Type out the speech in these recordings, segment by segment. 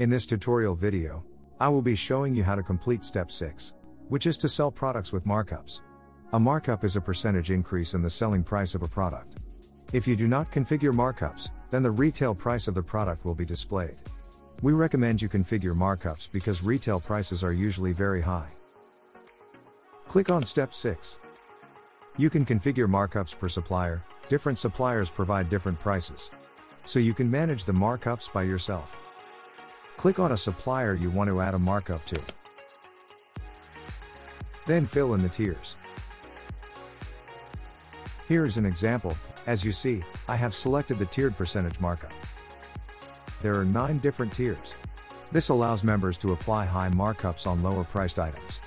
In this tutorial video, I will be showing you how to complete step 6, which is to sell products with markups. A markup is a percentage increase in the selling price of a product. If you do not configure markups, then the retail price of the product will be displayed. We recommend you configure markups because retail prices are usually very high. Click on step 6. You can configure markups per supplier, different suppliers provide different prices. So you can manage the markups by yourself. Click on a supplier you want to add a markup to. Then fill in the tiers. Here is an example, as you see, I have selected the tiered percentage markup. There are 9 different tiers. This allows members to apply high markups on lower priced items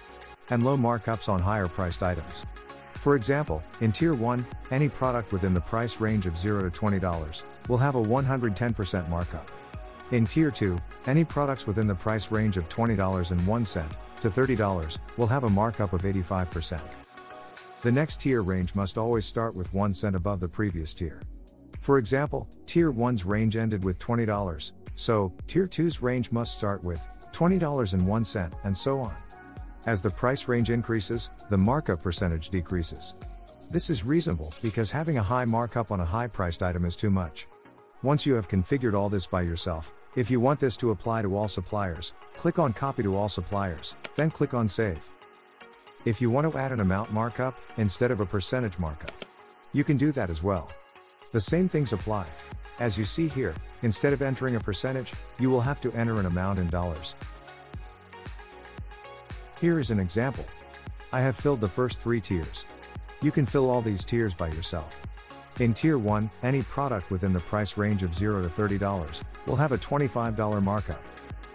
and low markups on higher priced items. For example, in Tier 1, any product within the price range of 0 to $20 will have a 110% markup. In Tier 2, any products within the price range of $20.01 to $30 will have a markup of 85%. The next tier range must always start with 1 cent above the previous tier. For example, Tier 1's range ended with $20, so Tier 2's range must start with $20.01 and so on. As the price range increases, the markup percentage decreases. This is reasonable because having a high markup on a high priced item is too much. Once you have configured all this by yourself, if you want this to apply to all suppliers, click on Copy to all suppliers, then click on Save. If you want to add an amount markup, instead of a percentage markup, you can do that as well. The same things apply. As you see here, instead of entering a percentage, you will have to enter an amount in dollars. Here is an example. I have filled the first three tiers. You can fill all these tiers by yourself. In Tier 1, any product within the price range of 0 to $30 will have a $25 markup.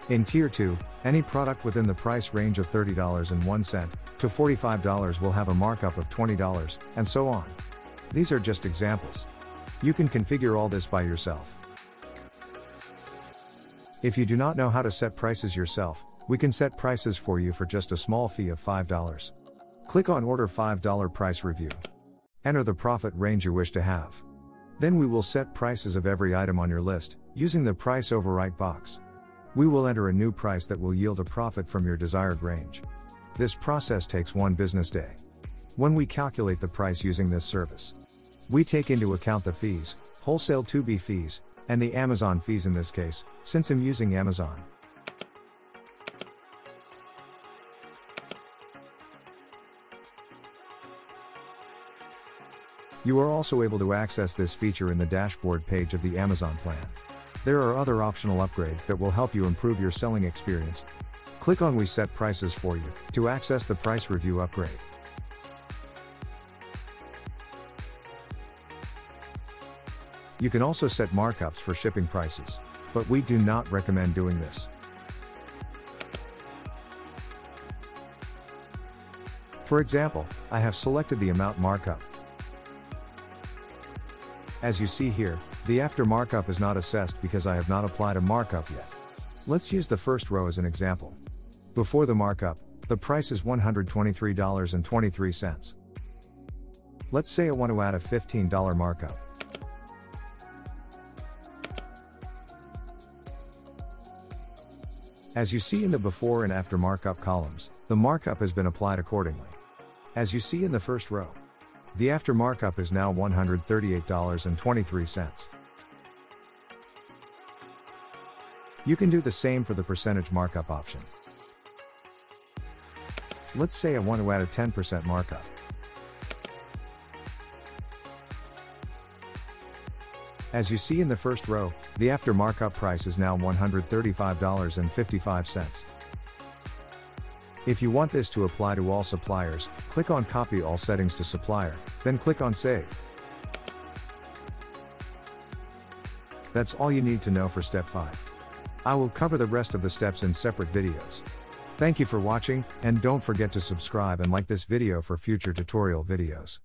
In Tier 2, any product within the price range of $30.01 to $45 will have a markup of $20, and so on. These are just examples. You can configure all this by yourself. If you do not know how to set prices yourself, we can set prices for you for just a small fee of $5. Click on Order $5 Price Review. Enter the profit range you wish to have. Then we will set prices of every item on your list, using the price overwrite box. We will enter a new price that will yield a profit from your desired range. This process takes one business day. When we calculate the price using this service, we take into account the fees, Wholesale2B fees, and the Amazon fees in this case, since I'm using Amazon. You are also able to access this feature in the dashboard page of the Amazon plan. There are other optional upgrades that will help you improve your selling experience. Click on We Set Prices for you to access the price review upgrade. You can also set markups for shipping prices, but we do not recommend doing this. For example, I have selected the amount markup, as you see here, the after markup is not assessed because I have not applied a markup yet. Let's use the first row as an example. Before the markup, the price is $123.23. Let's say I want to add a $15 markup. As you see in the before and after markup columns, the markup has been applied accordingly. As you see in the first row, the after markup is now $138.23. You can do the same for the percentage markup option. Let's say I want to add a 10% markup. As you see in the first row, the after markup price is now $135.55. If you want this to apply to all suppliers, click on Copy All Settings to Supplier, then click on Save. That's all you need to know for step 5. I will cover the rest of the steps in separate videos. Thank you for watching, and don't forget to subscribe and like this video for future tutorial videos.